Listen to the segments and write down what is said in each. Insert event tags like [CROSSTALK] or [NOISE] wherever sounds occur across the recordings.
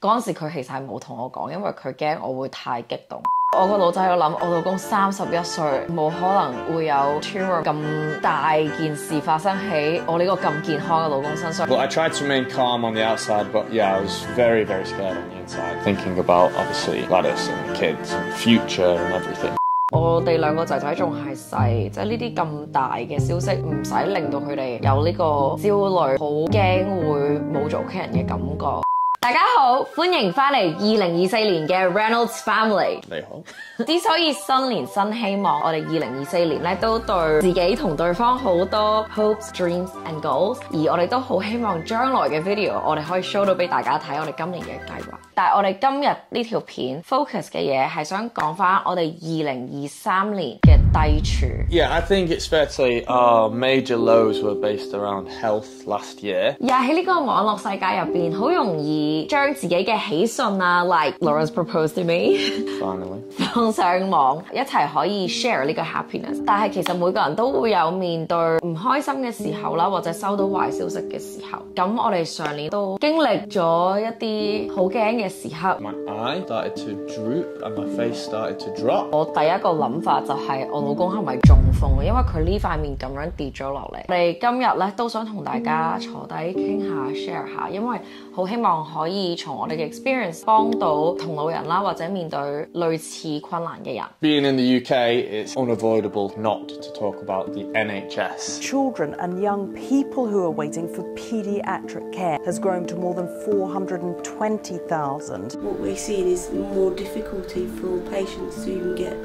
嗰陣時佢其實係冇同我講，因為佢驚我會太激動。我個腦仔喺度諗，我老公三十一歲，冇可能會有 tumor 咁大件事發生喺我呢個咁健康嘅老公身上。 Well, I tried to remain calm on the outside, but yeah, I was very, very scared on the inside, thinking about obviously Gladys and the kids and future and everything. 我哋兩個仔仔仲係細，即係呢啲咁大嘅消息，唔使令到佢哋有呢個焦慮，好驚會冇咗屋企人嘅感覺。 大家好，歡迎翻嚟二零二四年嘅 Reynolds Family。你好。之所以新年新希望，我哋二零二四年咧都對自己同對方好多 hopes、dreams and goals，而我哋都好希望將來嘅 video 我哋可以 show 到俾大家睇我哋今年嘅計劃。 但係我哋今日呢條片 focus 嘅嘢係想講翻我哋二零二三年嘅低處。 Yeah, I think it's fair to say our major lows were based around health last year. 又喺呢個網絡世界入邊，好容易將自己嘅喜訊啊，like Lawrence proposed to me。 Finally. 放上網一齊可以 share 呢個 happiness，但係其實每個人都會有面對唔開心嘅時候啦，或者收到壞消息嘅時候。咁我哋上年都經歷咗一啲好驚嘅時刻。 My eye started to droop and my face started to drop. 我第一個諗法就係我老公係咪中 风？因为佢呢块面咁样跌咗落嚟。我哋今日咧都想同大家坐低倾下 share 下，因为好希望可以从我哋嘅 experience 帮到同路人啦，或者面对类似困难嘅人。 Being in the UK, it's unavoidable not to talk about the NHS. children and young people who are waiting for paediatric care has grown to more than 420,000. What we're seeing is more difficulty for patients to even get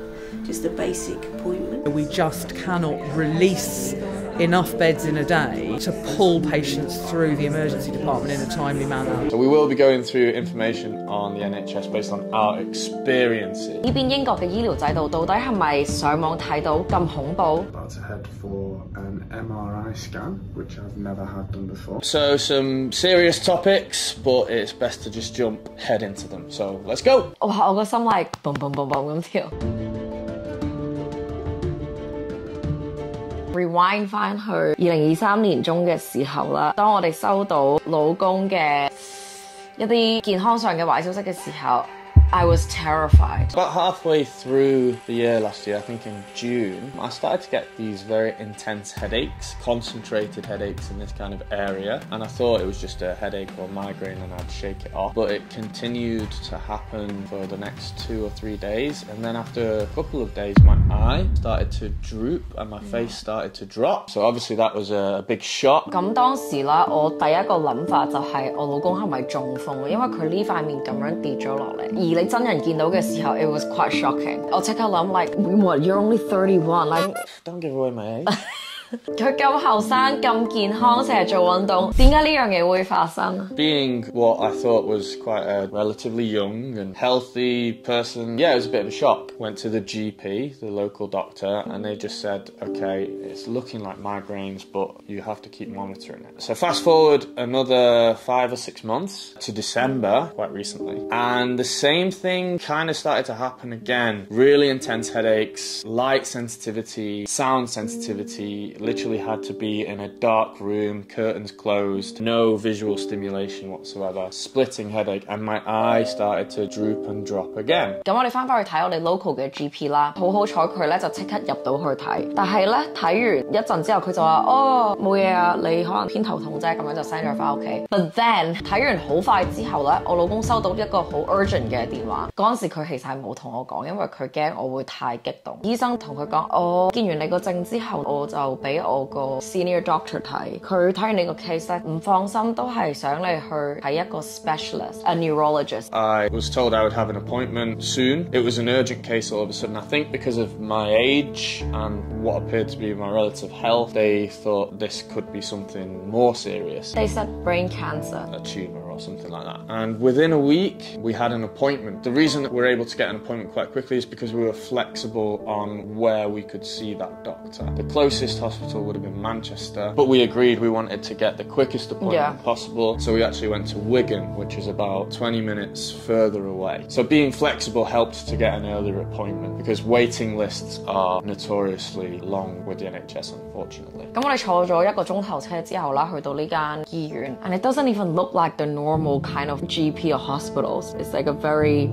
just a basic appointment. We just cannot release enough beds in a day to pull patients through the emergency department in a timely manner. So we will be going through information on the NHS based on our experiences. 呢边英国嘅医疗制度到底系咪上网睇到咁恐怖？ about to head for an MRI scan, which I've never had done before. So some serious topics, but it's best to just jump head into them. So let's go. 哇！我个心 like boom boom boom boom 咁跳。 Rewind 翻去二零二三年中嘅時候啦，當我哋收到老公嘅一啲健康上嘅壞消息嘅時候 ，I was terrified。 About halfway through the year last year, I think in June, I started to get these very intense headaches, concentrated headaches in this kind of area. And I thought it was just a headache or migraine and I'd shake it off. But it continued to happen for the next two or three days. And then after a couple of days, my eye started to droop and my face started to drop. So obviously that was a big shock. 咁当时啦，我第一个谂法就系我老公系咪中风？因为佢呢块面咁样跌咗落嚟，而你 真人見到嘅時候，it was quite shocking。我即刻諗，like what you're only thirty one，like Don't give away my age. [LAUGHS] 佢咁后生咁健康，成日做运动，点解呢样嘢会发生？ Being what I thought was quite a relatively young and healthy person, yeah, it was a bit of a shock. Went to the GP, the local doctor, and they just said, okay, it's looking like migraines, but you have to keep monitoring it. So fast forward another five or six months to December, quite recently, and the same thing kind of started to happen again. Really intense headaches, light sensitivity, sound sensitivity, literally had to be in a dark room, curtains closed, no visual stimulation whatsoever, splitting headache, and my eye started to droop and drop again. 咁我哋翻返去睇我哋 local 嘅 GP 啦，好好彩佢咧就即刻入到去睇，但係咧睇完一陣之後，佢就話：哦冇嘢啊，你可能偏頭痛啫，咁樣就 send 咗翻屋企。But then 睇完好快之後咧，我老公收到一個好 urgent 嘅電話，嗰陣時佢其實係冇同我講，因為佢驚我會太激動。醫生同佢講：我見完你個症之後，我就 俾我个 senior doctor 睇，佢睇完你个 case 咧唔放心，都系想你去睇一个 specialist，a neurologist。 I was told I would have an appointment soon. It was an urgent case all of a sudden. I think because of my age and what appeared to be my relative health, they thought this could be something more serious. They said brain cancer。a tumour or something like that. And within a week, we had an appointment. The reason that we were able to get an appointment quite quickly is because we were flexible on where we could see that doctor. The closest hospital would have been Manchester, but we agreed we wanted to get the quickest appointment Yeah. possible. So we actually went to Wigan, which is about 20 minutes further away. So being flexible helped to get an earlier appointment because waiting lists are notoriously long with the NHS, unfortunately. 咁我哋坐咗一个钟头车之后啦，去到呢间医院，and it doesn't even look like the normal kind of GP or hospitals. It's like a very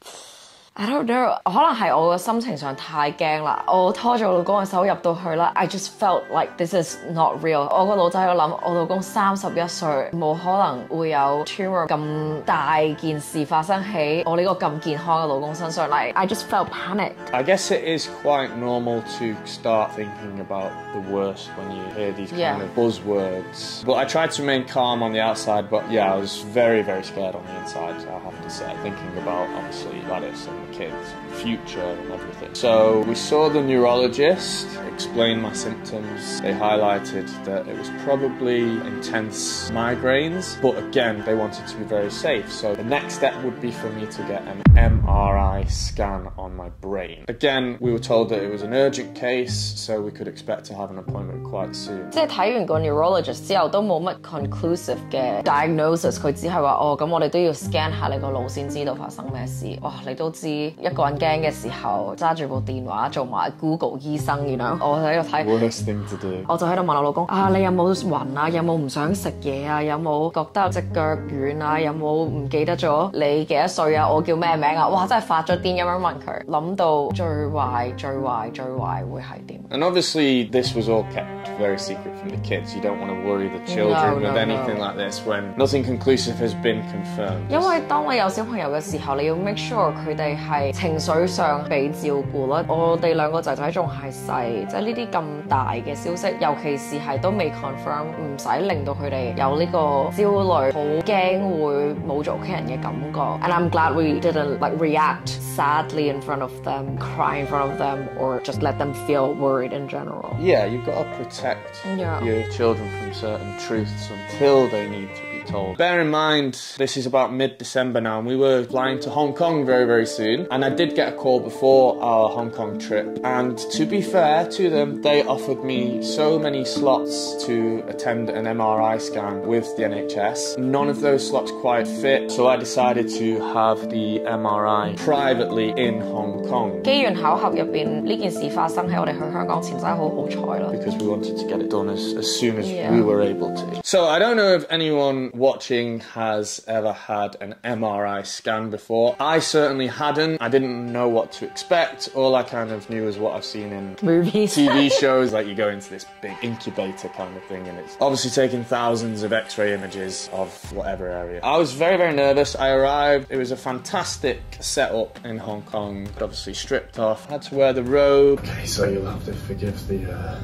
I don't know，可能系我嘅心情上太惊啦，我拖住我老公嘅手入到去啦，I just felt like this is not real。我个脑仔喺度谂，我老公三十一岁，冇可能会有 tumor 咁大件事发生喺我呢个咁健康嘅老公身上。Like I just felt panic。 I guess it is quite normal to start thinking about the worst when you hear these Yeah. kind of buzzwords. But I tried to remain calm on the outside, but yeah, I was very, very scared on the inside, I have to say, thinking about obviously Gladys and the kids, future and everything. So we saw the neurologist, explained my symptoms. They highlighted that it was probably intense migraines, but again, they wanted to be very safe. So the next step would be for me to get an MRI scan on my brain. Again, we were told that it was an urgent case, so we could expect to have an appointment quite soon. 即系睇完个 neurologist 之后都冇乜 conclusive 嘅 diagnosis，佢只系话哦，咁我哋都要 scan 下你个脑先知道发生咩事。哇，你都知 一個人驚嘅時候揸住部電話做埋 Google 醫生，you know，我喺度睇。 Worst thing to do. 我就喺度問我老公啊，你有冇暈啊？有冇唔想食嘢啊？有冇覺得隻腳軟啊？有冇唔記得咗你幾多歲啊？我叫咩名啊？哇！真係發咗癲咁樣問佢，諗到最壞、最壞、最壞會係點？ And obviously, this was all kept very secret from the kids. You don't want to worry the children No, with no, anything no. like this when nothing conclusive has been confirmed. 因為當你有小朋友嘅時候，你要 make sure 佢哋 係情緒上被照顧啦。我哋兩個仔仔仲係細，即係呢啲咁大嘅消息，尤其是係都未 confirm，唔使令到佢哋有呢個焦慮，好驚會冇咗屋企人嘅感覺。And I'm glad we didn't like react sadly in front of them, cry in front of them, or just let them feel worried in general. Yeah, you've got to protect Yeah. your children from certain truths until they need to be told. Bear in mind, this is about mid December now, and we were flying to Hong Kong very, very soon. And I did get a call before our Hong Kong trip. And to be fair to them, they offered me so many slots to attend an MRI scan with the NHS. None of those slots quite fit, so I decided to have the MRI privately in Hong Kong. 机缘巧合入边呢件事发生喺我哋去香港前，真系好好彩咯。 because we wanted to get it done as, as soon as Yeah. we were able to. So I don't know if anyone watching has ever had an MRI scan before. I certainly hadn't. I didn't know what to expect. All I kind of knew was what I've seen in Movies. TV shows, like you go into this big incubator kind of thing, and it's obviously taking thousands of X-ray images of whatever area. I was very, very nervous. I arrived. It was a fantastic setup in Hong Kong. Obviously stripped off. Had to wear the robe. Okay, so you'll have to forgive the uh,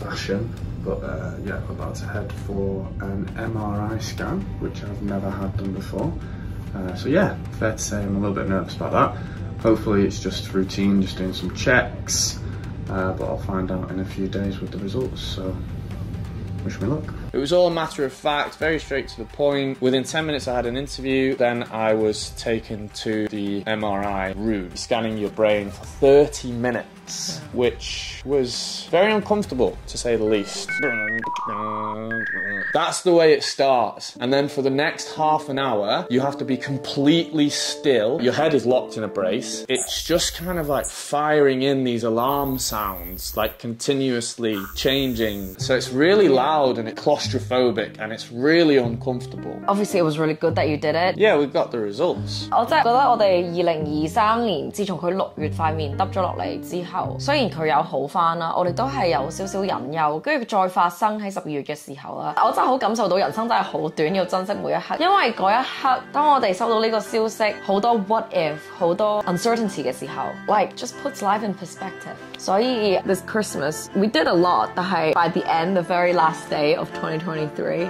fashion, but uh, yeah, about to head for an MRI scan, which I've never had done before. Uh, so yeah, fair to say I'm a little bit nervous about that. Hopefully it's just routine, just doing some checks, uh, but I'll find out in a few days with the results. So wish me luck. It was all a matter of fact, very straight to the point. Within 10 minutes, I had an interview. Then I was taken to the MRI room, scanning your brain for 30 minutes, which was very uncomfortable to say the least. That's the way it starts. And then for the next half an hour, you have to be completely still. Your head is locked in a brace. It's just kind of like firing in these alarm sounds, like continuously changing. So it's really loud and it's claustrophobic and it's really uncomfortable. Obviously, it was really good that you did it. Yeah, we've got the results. 我真系觉得我哋二零二三年，自从佢六月块面耷咗落嚟之后， 雖然佢有好翻啦，我哋都係有少少隱憂，跟住再發生喺十二月嘅時候啦，我真係好感受到人生真係好短，要珍惜每一刻，因為嗰一刻當我哋收到呢個消息，好多 what if，好多 uncertainty 嘅時候，like just puts life in perspective。所以 this Christmas we did a lot，但係 by the end the very last day of 2023。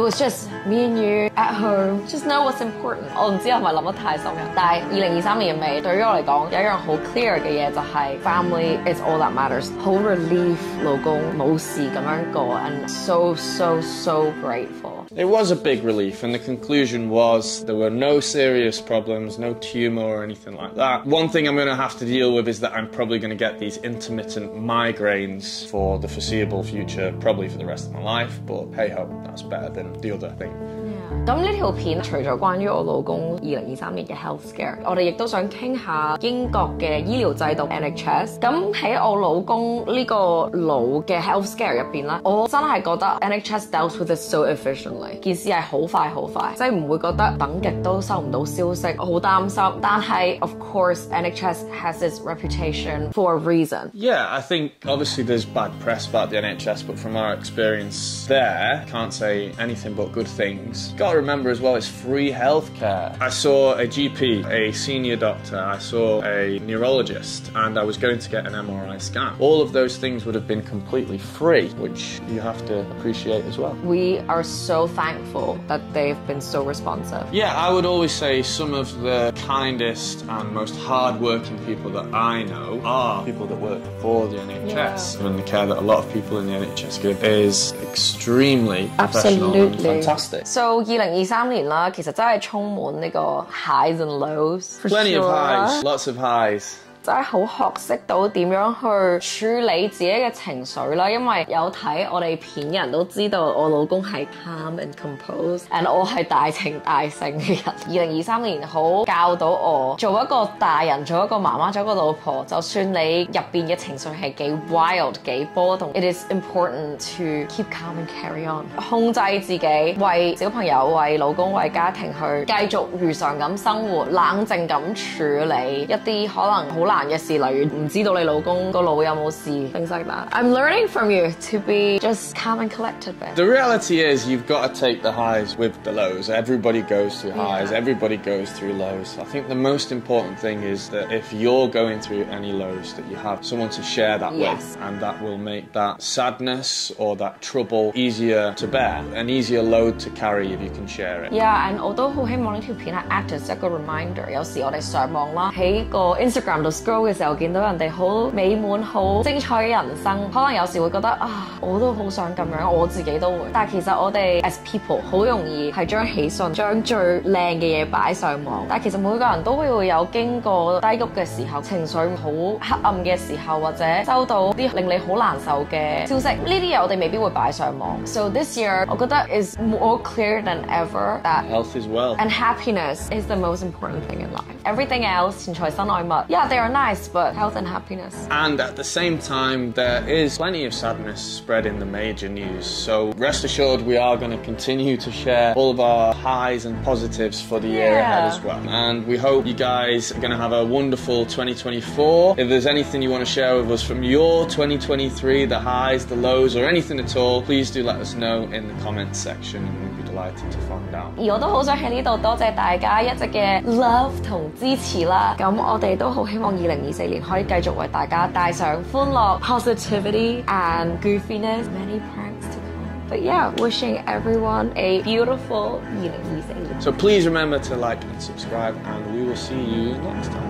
was just me and you at home, just know what's important。我唔知系咪谂得太深入，但系二零二三年尾对于我嚟讲有一样好 clear 嘅嘢就系 family is all that matters。好 relief 老公冇事咁样过，and so so so grateful。 It was a big relief, and the conclusion was there were no serious problems, no tumour or anything like that. One thing I'm going to have to deal with is that I'm probably going to get these intermittent migraines for the foreseeable future, probably for the rest of my life, but hey ho, that's better than the other thing. 咁呢條片除咗關於我老公二零二三年嘅 health scare，我哋亦都想傾下英國嘅醫療制度 NHS。咁喺我老公呢個老嘅 health scare 入邊啦，我真係覺得 NHS dealt with it so efficiently，件事係好快好快，即係唔會覺得等極都收唔到消息，好擔心。但係 of course NHS has its reputation for a reason。 Yeah, I think obviously there's bad press about the NHS, but from our experience there, can't say anything but good things. Got to remember as well, it's free healthcare. I saw a GP, a senior doctor, I saw a neurologist, and I was going to get an MRI scan. All of those things would have been completely free, which you have to appreciate as well. We are so thankful that they've been so responsive. Yeah, I would always say some of the kindest and most hard-working people that I know are people that work for the NHS. And the care that a lot of people in the NHS give is extremely professional and Absolutely. fantastic. So 二零二三年啦，其實真係充滿呢個 highs and lows。 Plenty of for sure 啊 highs, lots of highs. 真係好學識到點樣去處理自己嘅情緒啦，因為有睇我哋片嘅人都知道我老公係 calm and composed，and 我係大情大性嘅人。二零二三年好教到我做一個大人，做一個媽媽，做一個老婆，就算你入邊嘅情緒係幾 wild 幾波動，it is important to keep calm and carry on，控制自己，為小朋友、為老公、為家庭去繼續如常咁生活，冷靜咁處理一啲可能好 难嘅事，例如唔知道你老公个脑有冇事，things like that。I'm learning from you to be just calm and collected. babe. The reality is, you've got to take the highs with the lows. Everybody goes through highs, Yeah. everybody goes through lows. I think the most important thing is that if you're going through any lows, that you have someone to share that Yes. with, and that will make that sadness or that trouble easier to bear, an easier load to carry if you can share it. Yeah，and 我都好希望呢条片系 act as 一个 reminder。有时我哋上网啦，喺个 Instagram 度 scroll 嘅時候，見到人哋好美滿、好精彩嘅人生，可能有時會覺得啊，我都好想咁樣，我自己都會。但係其實我哋 as people 好容易係將喜訊、將最靚嘅嘢擺上網，但係其實每個人都會有經過低谷嘅時候，情緒好黑暗嘅時候，或者收到啲令你好難受嘅消息，呢啲嘢我哋未必會擺上網。So this year，我覺得 is more clear than ever that Health as well. and happiness is the most important thing in life. Everything else, 錢財身外物，yeah they are nice, but health and happiness. And at the same time, there is plenty of sadness spread in the major news. So rest assured, we are going to continue to share all of our highs and positives for the year Yeah. ahead as well. And we hope you guys are going to have a wonderful 2024. If there's anything you want to share with us from your 2023, the highs, the lows, or anything at all, please do let us know in the comments section, and we'd be delighted to find out. 而我都好想喺呢度多谢大家一直嘅 love 同支持啦。咁我哋都好希望二零二四年可以继续为大家带上欢乐、positivity and goofiness, many pranks to come. But yeah, wishing everyone a beautiful 二零二四年。 So please remember to like and subscribe, and we will see you next time.